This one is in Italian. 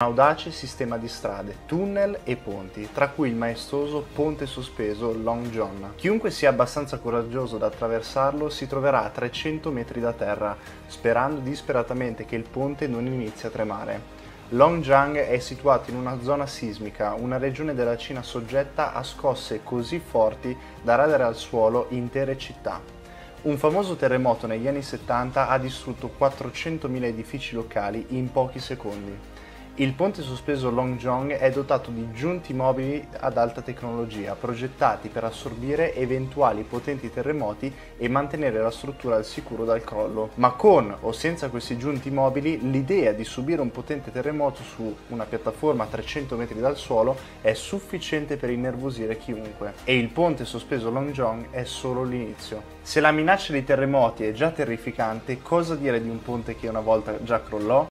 Un audace sistema di strade, tunnel e ponti, tra cui il maestoso ponte sospeso Long John. Chiunque sia abbastanza coraggioso da attraversarlo si troverà a 300 metri da terra, sperando disperatamente che il ponte non inizi a tremare. Longjiang è situato in una zona sismica, una regione della Cina soggetta a scosse così forti da radere al suolo intere città. Un famoso terremoto negli anni 70 ha distrutto 400.000 edifici locali in pochi secondi. Il ponte sospeso Longjong è dotato di giunti mobili ad alta tecnologia, progettati per assorbire eventuali potenti terremoti e mantenere la struttura al sicuro dal crollo. Ma con o senza questi giunti mobili, l'idea di subire un potente terremoto su una piattaforma a 300 metri dal suolo è sufficiente per innervosire chiunque. E il ponte sospeso Longjong è solo l'inizio. Se la minaccia di terremoti è già terrificante, cosa dire di un ponte che una volta già crollò?